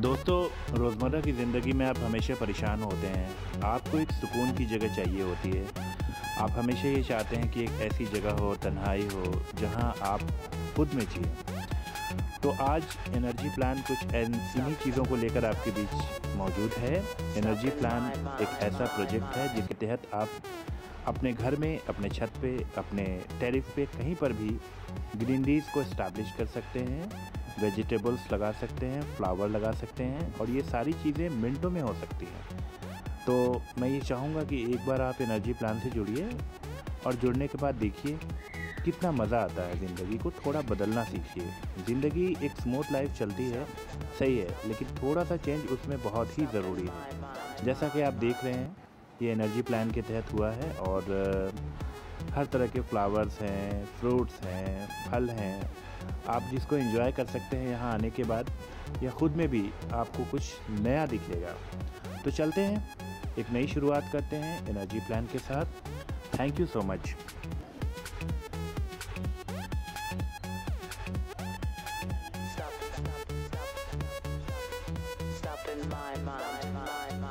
दोस्तों, रोज़मर्रा की ज़िंदगी में आप हमेशा परेशान होते हैं। आपको एक सुकून की जगह चाहिए होती है। आप हमेशा ये चाहते हैं कि एक ऐसी जगह हो, तन्हाई हो, जहाँ आप खुद में जिए। तो आज एनर्जी प्लान कुछ ऐसी चीज़ों को लेकर आपके बीच मौजूद है। एनर्जी प्लान एक ऐसा प्रोजेक्ट है, जिसके तहत आप अपने घर में, अपने छत पे, अपने टेरिफ पे कहीं पर भी ग्रीनरीज को इस्टेब्लिश कर सकते हैं। वेजिटेबल्स लगा सकते हैं, फ्लावर लगा सकते हैं और ये सारी चीज़ें मिनटों में हो सकती हैं। तो मैं ये चाहूँगा कि एक बार आप एनर्जी प्लान से जुड़िए और जुड़ने के बाद देखिए कितना मज़ा आता है ज़िंदगी को थोड़ा बदलना सीखिए। ज़िंदगी एक स्मूथ लाइफ चलती है, सही है, लेकिन थोड़ा सा चेंज उसमें बहुत ही ज़रूरी है। जैसा कि आप देख रहे हैं, ये एनर्जी प्लान के तहत हुआ है और हर तरह के फ्लावर्स हैं, फ्रूट्स हैं, फल हैं आप जिसको एंजॉय कर सकते हैं यहाँ आने के बाद या ख़ुद में भी आपको कुछ नया दिखेगा तो चलते हैं एक नई शुरुआत करते हैं एनर्जी प्लान के साथ thank you so much my mind.